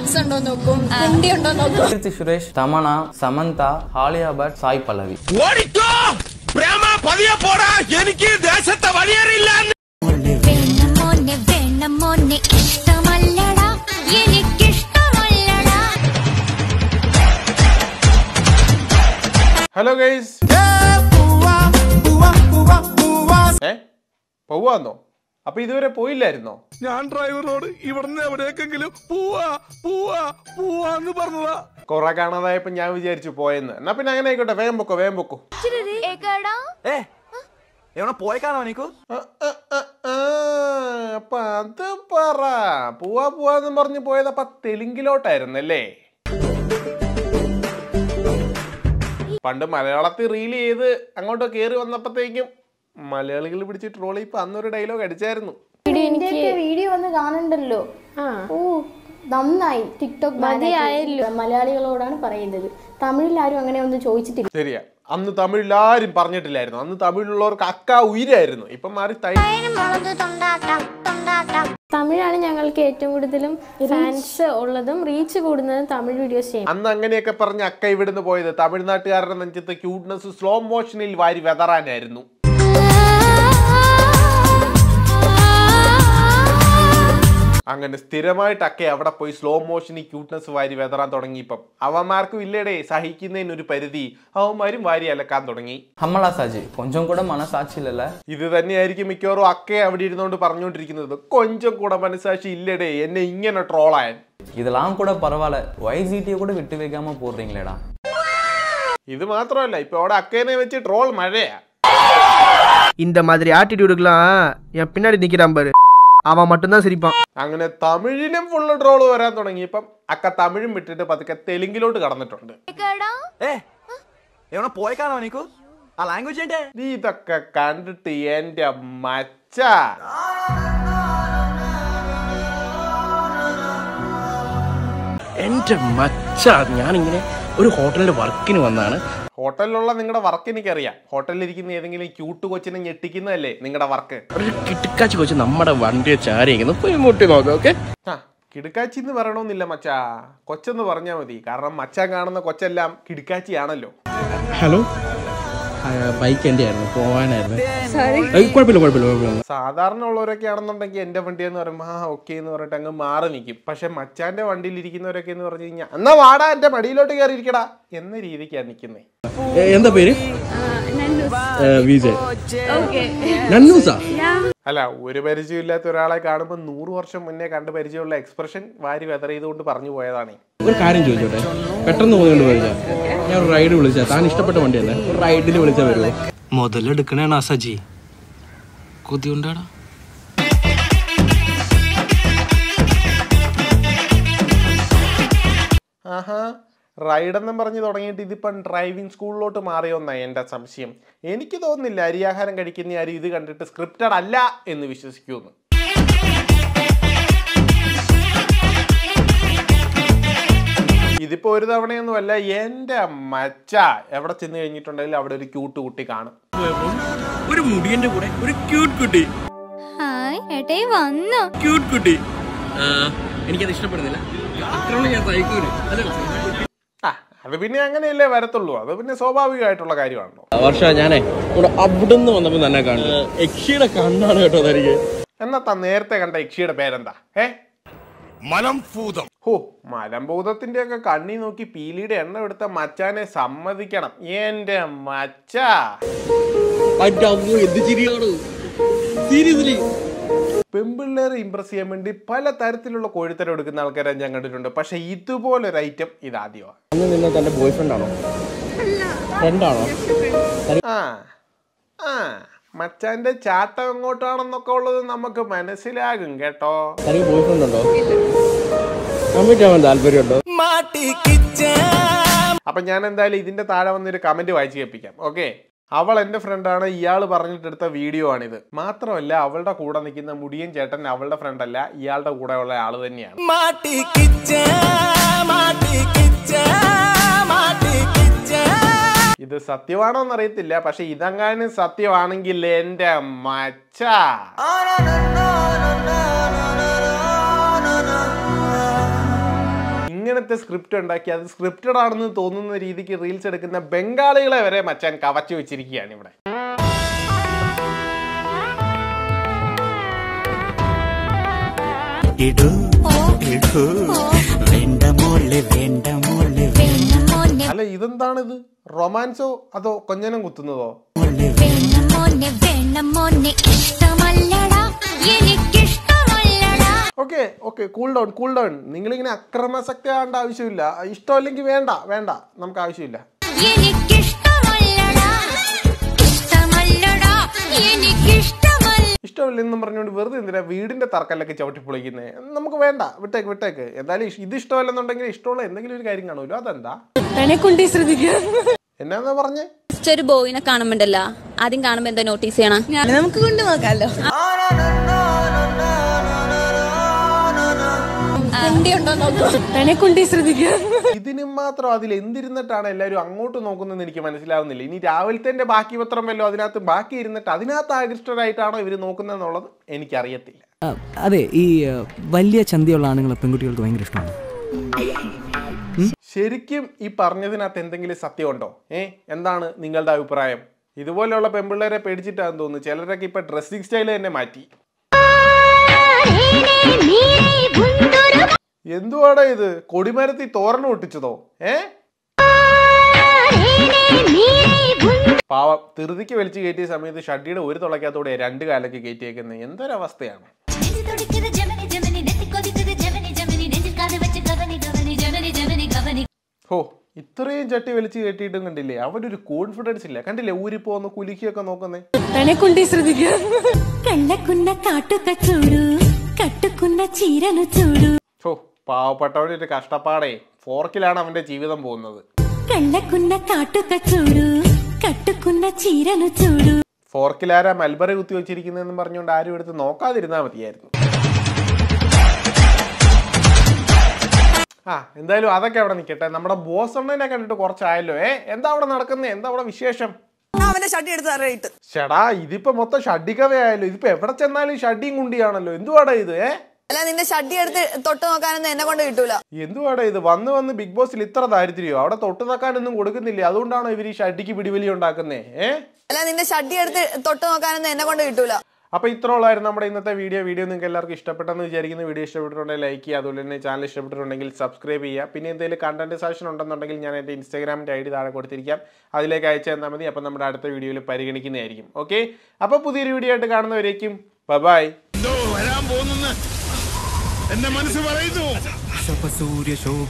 Apps ഉണ്ടോ നോക്കും കുണ്ടി ഉണ്ടോ നോക്കും. കീർത്തി സുരേഷ് തമണ സമന്ത ഹാളിയ ഭട്ട് സായ് പല്ലവി. ഓടിക്കോ! പ്രേമ പതിയെ പോടാ. എനിക്ക് ദേശത്തെ വഴിയറിയില്ല ഹലോ ഗൈസ് ഏ പോവാന്നോ? അപ്പൊ ഇതുവരെ പോയില്ലായിരുന്നോ? ഞാൻ ഡ്രൈവറോട് ഇവിടുന്ന് എവിടേക്കെങ്കിലും പോവാ പോവാ പോവാന്ന് പറഞ്ഞതാ. കൊറേ കാണാതായപ്പോ ഞാൻ വിചാരിച്ചു പോയെന്ന്. എന്നാ പിന്നെ അങ്ങനെ ആയിക്കോട്ടെ വേഗം പൊക്കോ വേഗം പൊക്കോ. അപ്പൊ അത് പറ. പോവാ പോവാന്ന് പറഞ്ഞു പോയത് അപ്പൊ തെലുങ്കിലോട്ടായിരുന്നല്ലേ? പണ്ട് മലയാളത്തിൽ റീൽ ചെയ്ത് അങ്ങോട്ട് കേറി വന്നപ്പോഴത്തേക്കും മലയാളികൾ പിടിച്ച് ട്രോളി ഇപ്പൊ അന്നൊരു ഡയലോഗ് അടിച്ചായിരുന്നു. വീഡിയോ വന്ന് കാണണ്ടല്ലോ? ഓ നന്നായി. ടിക്ടോക്ക് മതിയായല്ലോ. മലയാളികളോടാണ് പറയുന്നത്. തമിഴിൽ ആരും അങ്ങനെ ഒന്നും ചോദിച്ചിട്ടില്ല. ശരിയാ. അന്ന് തമിഴിൽ ആരും പറഞ്ഞിട്ടില്ലായിരുന്നു. അന്ന് തമിഴിലുള്ളവർക്ക് അക്ക ഉയരായിരുന്നു. ഇപ്പൊ മാറി തൈ തമിഴാണ് ഞങ്ങൾക്ക് ഏറ്റവും കൂടുതലും ഫാൻസ് ഉള്ളതും റീച്ച് കൂടുന്നതും തമിഴ് വീഡിയോസ് ചെയ്യും അന്ന് അങ്ങനെയൊക്കെ പറഞ്ഞ് അക്ക ഇവിടുന്ന് പോയത് തമിഴ്നാട്ടുകാരുടെ നെഞ്ചത്ത് ക്യൂട്ട്നെസ് സ്ലോ മോഷനിൽ വാരി വെതറാനായിരുന്നു. അങ്ങനെ സ്ഥിരമായിട്ട് അക്ക അവിടെ പോയി സ്ലോ മോഷനിൽ ക്യൂട്ട്നെസ് വാരി വെതറാൻ തുടങ്ങിയപ്പം അവന്മാർക്കും ഇല്ലേടേ സഹിക്കുന്നതിന് ഒരു പരിധി അവന്മാരും വാരി അലക്കാൻ തുടങ്ങി ஹம்மலா சாஜி கொஞ்சம் கூட மனசாட்சி இல்லைல்ல ഇത് തന്നെയായിരിക്കും മിക്കവാറും അക്കയെ അവിടെ ഇരുന്നുകൊണ്ട് പറഞ്ഞുകൊണ്ടിരിക്കുന്നത് കൊഞ്ചം കൂടെ മനസാക്ഷി ഇല്ലടേ എന്നെ ഇങ്ങനെ ട്രോളാൻ இதெல்லாம் கூட பரவாயில்ல ஒய்சிடியை கூட விட்டு வைக்காம போடுறீங்களேடா ഇത് മാത്രമല്ല ഇപ്പൊ അവിടെ അക്കേനെ വെച്ച് ട്രോൾ മഴയാ இந்த மாதிரி ஆட்டிடியூடுக்கெல்லாம் என் பின்னாடி நிக்கிறான் பாரு അവൻ മട്ടുന്നാ சிரிப்பான் അങ്ങനെ തമിഴിലും ഫുൾ ട്രോൾ വരാൻ തുടങ്ങി. ഇപ്പം അക്ക തമിഴും വിട്ടിട്ട് പതുക്കെ തെലുങ്കിലോട്ട് കടന്നിട്ടുണ്ട്. നീ ഇതൊക്കെ കണ്ടിട്ട് എന്റെ മച്ച. എന്റെ മച്ച ഞാനിങ്ങനെ ഒരു ഹോട്ടലിന്റെ വർക്കിന് വന്നാണ്. ഹോട്ടലിലുള്ള നിങ്ങളുടെ വർക്ക് എനിക്കറിയാം. ഹോട്ടലിൽ ഇരിക്കുന്ന ഏതെങ്കിലും ക്യൂട്ട് കൊച്ചിനെ ഞെട്ടിക്കുന്നതല്ലേ നിങ്ങളുടെ വർക്ക് ഒരു കൊച്ചു കൊച്ച് നമ്മുടെ വണ്ടിയെ ചാരിയിരിക്കുന്നു. പോയി മുട്ടി നോക്കാം ഓക്കെ? ആ കിടുക്കാച്ചി എന്ന് പറയണമെന്നില്ല മച്ചാ. കൊച്ചെന്ന് പറഞ്ഞാൽ മതി. കാരണം മച്ചാൻ കാണുന്ന കൊച്ചെല്ലാം കിടക്കാച്ചിയാണല്ലോ. ഹലോ ബൈക്ക് എന്റെ ആയിരുന്നു പോവാനായിരുന്നു. ഏയ്, കുഴപ്പമില്ല കുഴപ്പമില്ല കുഴപ്പമില്ല. സാധാരണ ഉള്ളവരൊക്കെ ആണെന്നുണ്ടെങ്കിൽ എന്റെ വണ്ടി എന്ന് പറയുമ്പോൾ ആ ഓക്കെ എന്ന് പറഞ്ഞിട്ട് അങ്ങ് മാറി നിൽക്കും പക്ഷെ മച്ചാന്റെ വണ്ടിയിൽ ഇരിക്കുന്നവരൊക്കെ എന്ന് പറഞ്ഞു കഴിഞ്ഞാൽ എന്നാ വാടാ എന്റെ മടിയിലോട്ട് കയറി ഇരിക്കടാ എന്ന രീതിക്കാണ് നിൽക്കുന്നത് എന്താ പേര്? ഏ, വിജയ്. നന്നൂസാ? അല്ല ഒരു പരിചയമില്ലാത്ത ഒരാളെ കാണുമ്പോൾ നൂറ് വർഷം മുന്നേ കണ്ട് പരിചയമുള്ള എക്സ്പ്രഷൻ വാരി വെതറിയതുകൊണ്ട് പറഞ്ഞു പോയതാണ്. ഒരു കാര്യം ചോദിച്ചോട്ടെ? പെട്ടെന്ന് പോകുന്നുണ്ട് വിളിച്ചാ. ഞാൻ ഒരു റൈഡ് വിളിച്ചാ. താൻ ഇഷ്ടപ്പെട്ട വണ്ടിയല്ലേ? ഒരു റൈഡിൽ വിളിച്ചാൽ വരുമോ മുതലെടുക്കണേണ സജി. കൊതിയുണ്ടാടാ. റൈഡെന്നും പറഞ്ഞ് തുടങ്ങിയിട്ട് ഇതിപ്പം ഡ്രൈവിംഗ് സ്കൂളിലോട്ട് മാറിയോന്നാണ് എന്റെ സംശയം. എനിക്ക് തോന്നുന്നില്ല അരിയാഹാരം കഴിക്കുന്ന ആരും ഇത് കണ്ടിട്ട് സ്ക്രിപ്റ്റഡ് അല്ല എന്ന് വിശ്വസിക്കുമെന്ന് ഇതിപ്പോൾ ഒരു തവണയൊന്നുമല്ല എന്റെ മച്ച എവിടെ ചെന്ന് കഴിഞ്ഞിട്ടുണ്ടെങ്കിൽ അവിടെ ഒരു ക്യൂട്ട് കുട്ടി കാണും. ഒരു മുടിയന്റെ കൂടെ ഒരു ക്യൂട്ട് കുട്ടി. ഹായ് വന്നോ? ക്യൂട്ട് കുട്ടി. എനിക്കത് ഇഷ്ടപ്പെടുന്നില്ല. അത്രയുള്ള ഞാൻ സഹിക്കൂല അത് പിന്നെ അങ്ങനെയല്ലേ വരത്തുള്ളൂ. അത് പിന്നെ സ്വാഭാവികമായിട്ടുള്ള കാര്യമാണല്ലോ. വർഷ ഞാനേ ഇവിടെ അവിടുന്ന് വന്നപ്പോ തന്നെ കണ്ടു. യക്ഷിയുടെ കണ്ണാണ് കേട്ടോ തനിക്ക് എന്നാ നേരത്തെ കണ്ട യക്ഷിയുടെ പേരെന്താ? ഏ മലംഭൂതം. ഹോ മലംഭൂതത്തിന്റെ ഒക്കെ കണ്ണി നോക്കി പീലിയുടെ എണ്ണ എടുത്ത മച്ചാനെ സമ്മതിക്കണം. എന്റെ മച്ചു. എന്ത് ചിരിയാണ്? സീരിയസ്ലി പെമ്പിള്ളേരെ ഇമ്പ്രസ് ചെയ്യാൻ വേണ്ടി പല തരത്തിലുള്ള കോഴിത്തരം എടുക്കുന്ന ആൾക്കാരെ ഞാൻ കണ്ടിട്ടുണ്ട്. പക്ഷെ ഇതുപോലൊരു ഐറ്റം ഇതാദ്യമാണ് ബോയ് ഫ്രണ്ടാണോ ആ ആ മച്ചാന്റെ ചാട്ടം എങ്ങോട്ടാണെന്നൊക്കെ ഉള്ളത് നമുക്ക് മനസ്സിലാകും കേട്ടോ. അപ്പൊ ഞാൻ എന്തായാലും ഇതിന്റെ താഴെ വന്നൊരു കമന്റ് വായിച്ചു കേൾപ്പിക്കാം. ഓക്കെ അവൾ എന്റെ ഫ്രണ്ടാണ് ഇയാൾ പറഞ്ഞിട്ടെടുത്ത വീഡിയോ ആണിത്. മാത്രമല്ല അവളുടെ കൂടെ നിൽക്കുന്ന മുടിയൻ ചേട്ടൻ അവളുടെ ഫ്രണ്ട് അല്ല ഇയാളുടെ കൂടെ ഉള്ള ആൾ തന്നെയാണ്. ഇത് സത്യമാണോ എന്നറിയത്തില്ല പക്ഷെ ഇതങ്ങാനും സത്യമാണെങ്കിൽ എന്റെ മച്ച. നേരത്തെ സ്ക്രിപ്റ്റ് ഉണ്ടാക്കി അത് സ്ക്രിപ്റ്റഡ് ആണെന്ന് തോന്നുന്ന രീതിക്ക് റീൽസ് എടുക്കുന്ന ബംഗാളികളെ വരെ മച്ചാൻ കവച്ചു വെച്ചിരിക്കുകയാണ് ഇവിടെ. അല്ല ഇതെന്താണിത്? റൊമാൻസോ അതോ കൊഞ്ഞനം കുത്തുന്നതോ? വേണം okay okay cool down cool down നിങ്ങളിങ്ങനെ അക്രമാസക്തി ആവേണ്ട ആവശ്യമില്ല. ഇഷ്ടമല്ലെങ്കിൽ വേണ്ട വേണ്ട. നമുക്ക് ആവശ്യമില്ല. ഇഷ്ടമല്ലെന്ന് ഇഷ്ടമല്ലടാ. എനിക്കിഷ്ടമല്ല. ഇഷ്ടമില്ലെന്നും പറഞ്ഞുകൊണ്ട് വെറുതെ എന്തിനാ വീടിന്റെ തറക്കല്ലൊക്കെ ചവിട്ടി പൊളിക്കുന്നത് നമുക്ക് വേണ്ട. വിട്ടേക്ക് വിട്ടേക്ക്. എന്തായാലും ഇത് ഇഷ്ടമല്ലെന്നുണ്ടെങ്കിൽ ഇഷ്ടമുള്ള എന്തെങ്കിലും ഒരു കാര്യം കാണുമല്ലോ. അതെന്താ? എന്നാന്നാ പറഞ്ഞേ? ഒരു ബോയിനെ കാണുമ്പോണ്ടല്ലോ. ആദ്യം കാണുമ്പോ എന്താ നോട്ടീസ് ചെയ്യണം? നമുക്ക് കൊണ്ട് നോക്കാലോ. ഉണ്ടോ ശ്രദ്ധിക്കുക ഇതിനും മാത്രം അതിൽ എന്തിരുന്നിട്ടാണ് എല്ലാവരും അങ്ങോട്ട് നോക്കുന്നതെന്ന് എനിക്ക് മനസ്സിലാവുന്നില്ല. ഇനി രാവിലത്തെ ബാക്കി പത്രം വല്ലോ അതിനകത്ത് ബാക്കി ഇരുന്നിട്ട് അതിനകത്ത് ആകൃഷ്ടരായിട്ടാണോ ഇവർ നോക്കുന്നതെന്നുള്ളത് എനിക്കറിയത്തില്ല. അതെ ഈ വലിയ ചന്തയുള്ള ആണുങ്ങളെ പെൺകുട്ടികൾക്ക് ഭയങ്കര ഇഷ്ടമാണ്. ശരിക്കും ഈ പറഞ്ഞതിനകത്ത് എന്തെങ്കിലും സത്യമുണ്ടോ? ഏ എന്താണ് നിങ്ങളുടെ അഭിപ്രായം? ഇതുപോലെയുള്ള പെൺപിള്ളേരെ പേടിച്ചിട്ടാന്ന് തോന്നുന്നു. ചിലരൊക്കെ ഇപ്പൊ ഡ്രസ്സിംഗ് സ്റ്റൈൽ തന്നെ മാറ്റി. എന്തുവാടാ ഇത്? കൊടിമരത്തി തോരണം ഒട്ടിച്ചതോ? ഏ? പാവം തിരുതിക്ക് വലിച്ച് കയറ്റിയ സമയത്ത് ഷഡിയുടെ ഒരു തുളയ്ക്കാത്തോടെ രണ്ട് കാലൊക്കെ കയറ്റിയേക്കുന്നത് എന്തൊരവസ്ഥയാണ്? ഹോ ഇത്രയും ചട്ടി വലിച്ചു കയറ്റിയിട്ടും കണ്ടില്ലേ? അവരൊരു കോൺഫിഡൻസ് ഇല്ല. കണ്ടില്ലേ? ഊരി പോന്ന് കുലുക്കിയൊക്കെ നോക്കുന്നേ. കള്ളക്കുന്ന കട്ടുക്കുന്ന ചീരനു ചൂടു. ഹോ പാവപ്പെട്ടവരുടെ ഒരു കഷ്ടപ്പാടേ ഫോർക്കിലാണ് അവന്റെ ജീവിതം പോകുന്നത്. കട്ടുക്കുന്ന ഫോർക്കിലാരാ മൽബറി കുത്തി വെച്ചിരിക്കുന്നതെന്ന് പറഞ്ഞുകൊണ്ട് ആരും എടുത്ത് നോക്കാതിരുന്നാ മതിയായിരുന്നു. ആ എന്തായാലും അതൊക്കെ അവിടെ നിൽക്കട്ടെ. നമ്മുടെ ബോസ് അണ്ണനെ കണ്ടിട്ട് കുറച്ചായല്ലോ. ഏ എന്താ അവിടെ നടക്കുന്നത് എന്താ അവിടെ വിശേഷം? ഷടാ ഇതിപ്പോ മൊത്തം ഷഡ്ഡിക്കവയായാലോ ഇതിപ്പോ എവിടെ ചെന്നാലും ഷഡ്ഡിയും കുണ്ടിയാണല്ലോ. എന്തുവാടാ ഇത് ഏഹ് അല്ല നിന്റെ ഷട്ടി എടുത്ത് തൊട്ട് നോക്കാനൊന്നും എന്നെ കൊണ്ട് കിട്ടൂല. എന്തുവാടാ ഇത്? വന്ന് വന്ന് ബിഗ് ബോസിൽ ഇത്ര ദാരിദ്ര്യോ അവിടെ തൊട്ട് നോക്കാനൊന്നും കൊടുക്കുന്നില്ല? അതുകൊണ്ടാണോ ഇവർ ഈ ഷഡിക്ക് പിടിവലി ഉണ്ടാക്കുന്നേ? ഏ? അല്ല നിന്റെ ഷട്ടി എടുത്ത് തൊട്ട് നോക്കാനൊന്നും എന്നെ കൊണ്ട് കിട്ടൂല. അപ്പൊ ഇത്ര ഉള്ളായിരുന്നു നമ്മുടെ ഇന്നത്തെ വീഡിയോ. വീഡിയോ നിങ്ങൾക്ക് എല്ലാവർക്കും ഇഷ്ടപ്പെട്ടെന്ന് വിചാരിക്കുന്ന. വീഡിയോ ഇഷ്ടപ്പെട്ടിട്ടുണ്ടെങ്കിൽ ലൈക്ക് ചെയ്യുക. അതുപോലെ തന്നെ ചാനൽ ഇഷ്ടപ്പെട്ടിട്ടുണ്ടെങ്കിൽ സബ്സ്ക്രൈബ് ചെയ്യുക. പിന്നെ എന്തെങ്കിലും കണ്ടന്റ് സജഷൻ ഉണ്ടെന്നുണ്ടെങ്കിൽ ഞാൻ എന്റെ ഇൻസ്റ്റാഗ്രാമിന്റെ ഐ ഡി താഴെ കൊടുത്തിരിക്കാം. അതിലേക്ക് അയച്ചു തന്നാൽ മതി. അപ്പം നമ്മുടെ അടുത്ത വീഡിയോയിൽ പരിഗണിക്കുന്നതായിരിക്കും. ഓക്കെ അപ്പോൾ പുതിയൊരു വീഡിയോ ആയിട്ട് കാണുന്നവരേക്കും. ബൈ വരാൻ പോകുന്നെന്ന് എന്റെ മനസ്സ് പറയുന്നു. സൂര്യ ശോഭ